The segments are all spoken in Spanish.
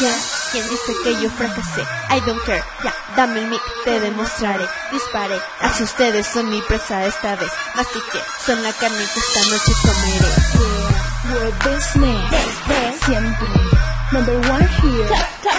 Yeah. ¿Quién dice que yo fracasé? I don't care. Ya, dame el mic, te demostraré. Dispare, así ustedes son mi presa esta vez. Así que son la carne que esta noche comeré. Yeah, business. Siempre. Number one here.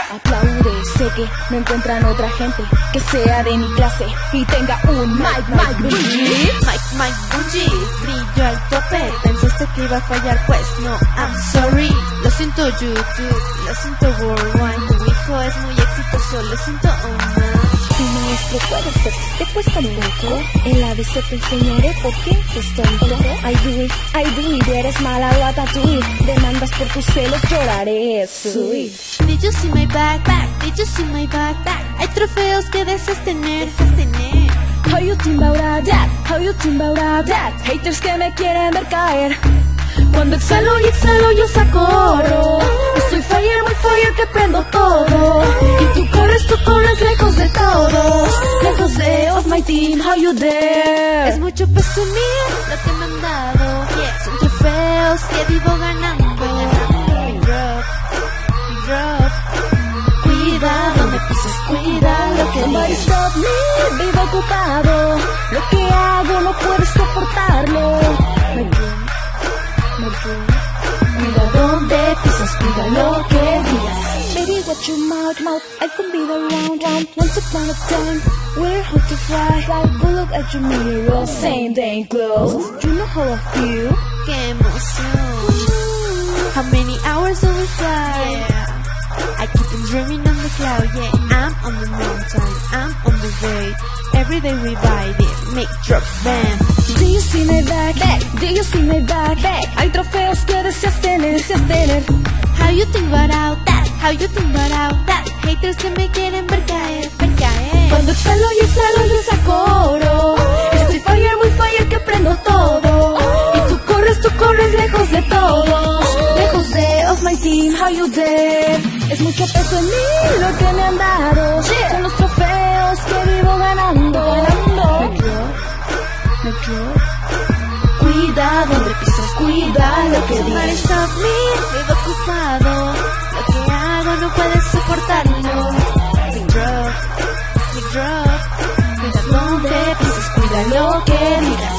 Aplaude, sé que no encuentran otra gente que sea de mi clase y tenga un mic, mic, Mike, Mike Bungie, brillo al tope. Pensaste que iba a fallar, pues no, I'm sorry. Lo siento YouTube, lo siento Worldwide. Tu hijo es muy exitoso, lo siento oh no. Maestro puede ser te cuesta poco. En la BC te enseñaré por qué es tonto. I do it, I do it, eres mala ratatouille. Demandas por tus celos, lloraré. Sweet. Did you see my back, back? Did you see my back, back? Hay trofeos que deseas tener, tener. How you think about that? How you think about that? Haters que me quieren ver caer. Cuando exhalo y exhalo yo saco oro. Team, how you dare? Es mucho presumir lo que me han dado. Yeah. Son trofeos que vivo ganando. Big drop, big drop. Cuida donde pisas, cuida lo que Somebody stop me, vivo ocupado. Lo que hago no puedes soportarlo. Watch your mouth, mouth. I can be the round, round. Once upon a time, we're hot to fly. Like, go look at your mirror, same dang clothes. You know how I feel. Qué emoción. How many hours do we fly? I keep on dreaming on the cloud, yeah. I'm on the mountain, I'm on the way. Every day we ride it, make drop bam. Do you see my back? back? Do you see my back? back? Hay trofeos que deseas tener, deseas tener. How you think about that? How you think about that? Haters que me quieren ver caer, ver caer. Cuando exhalo y exhalo yo saco oro. Estoy fire, muy fire que prendo todo. Y tú corres, tú corres lejos de todos. Lejos de off my team, how you dare. Es mucho peso en mí lo que me han dado. Son los trofeos que vivo ganando. Me drop, me drop. Cuida donde pisas, cuida lo que dices. No puedes soportarlo. Big drop, big drop. Cuida donde pisas, cuida lo que digas.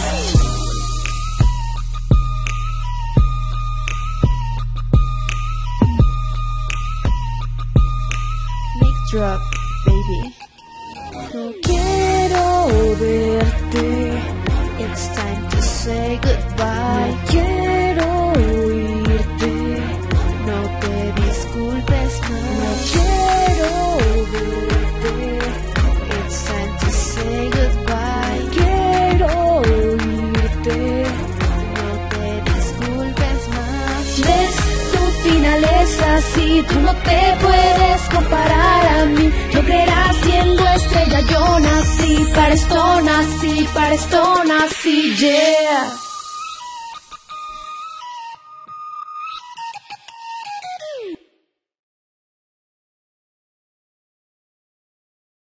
Big drop, baby. No quiero verte. It's time to say goodbye. Es así, tú no te puedes comparar a mí. No creerás siendo estrella, yo nací, para esto nací, para esto nací, yeah.